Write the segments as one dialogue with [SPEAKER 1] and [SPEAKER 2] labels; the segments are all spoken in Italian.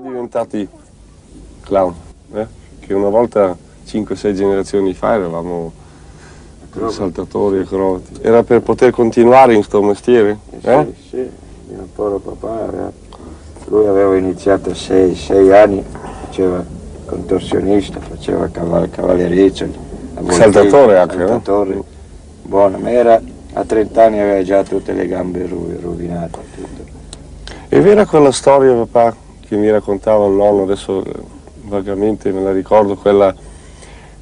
[SPEAKER 1] diventati clown, eh? che una volta 5-6 generazioni fa eravamo saltatori, acrobati. Era per poter continuare in questo mestiere?
[SPEAKER 2] Eh? Sì, sì, mio povero papà, era... lui aveva iniziato a 6 anni, faceva contorsionista, faceva caval cavallerizzo.
[SPEAKER 1] Saltatore anche,
[SPEAKER 2] saltatore.
[SPEAKER 1] no?
[SPEAKER 2] Buono, ma era, a 30 anni aveva già tutte le gambe rovinate. Tutto.
[SPEAKER 1] È vera quella storia, papà, che mi raccontava il nonno, adesso vagamente me la ricordo, quella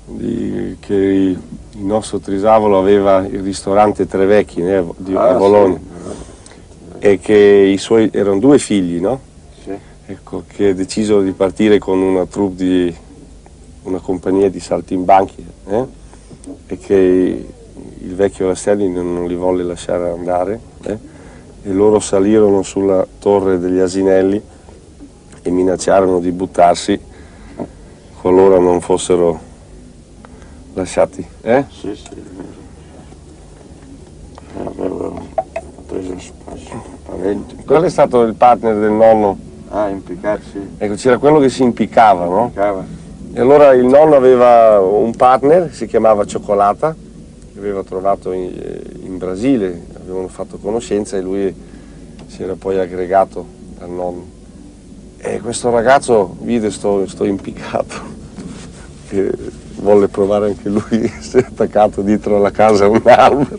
[SPEAKER 1] di, che il nostro Trisavolo aveva il ristorante Tre Vecchi né, di, ah, a Bologna sì. e che i suoi erano due figli, no?
[SPEAKER 2] Sì.
[SPEAKER 1] Ecco, che decisero di partire con una troupe di una compagnia di saltimbanchi eh? e che il vecchio Rastelli non, non li volle lasciare andare eh? e loro salirono sulla torre degli asinelli e minacciarono di buttarsi qualora non fossero lasciati. Eh?
[SPEAKER 2] Sì, sì, avevo preso spavento.
[SPEAKER 1] Qual è stato il partner del nonno?
[SPEAKER 2] Ah, impiccarsi.
[SPEAKER 1] Ecco, c'era quello che si impiccava, no?
[SPEAKER 2] Impiccava.
[SPEAKER 1] E allora il nonno aveva un partner, si chiamava Cioccolata, che aveva trovato in, in Brasile, avevano fatto conoscenza e lui si era poi aggregato al nonno. E questo ragazzo vide sto, sto impiccato, che volle provare anche lui, si è attaccato dietro alla casa a un albero.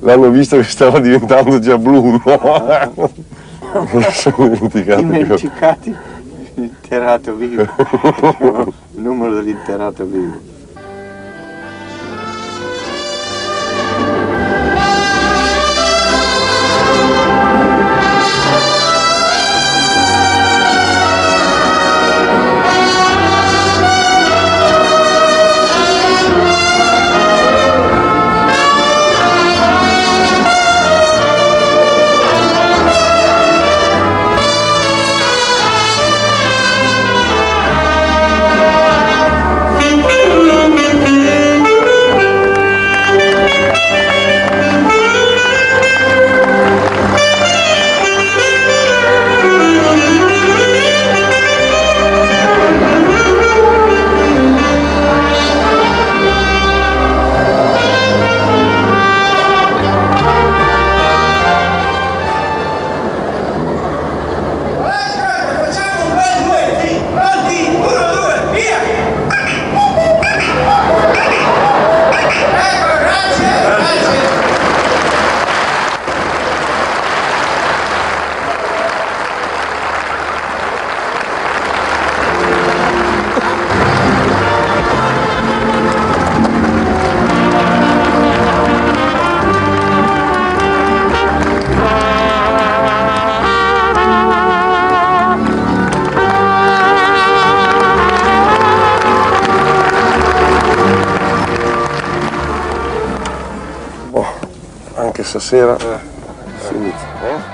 [SPEAKER 1] L'hanno visto che stava diventando già blu, no?
[SPEAKER 2] Non sono dimenticato. Dimenticati l'interato vivo, il numero dell'interato vivo.
[SPEAKER 1] terça-feira. É. é. Finito. É.